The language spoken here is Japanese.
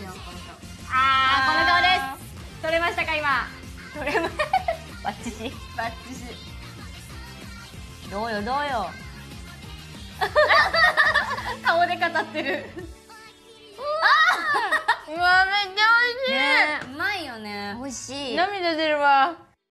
ですよこの顔あーこの顔です。取れましたか今？取れもバッチシ？バッチシ。どうよどうよ？顔で語ってる。うわめっちゃ美味しい、ねうまいよね。美味しい。涙出るわ。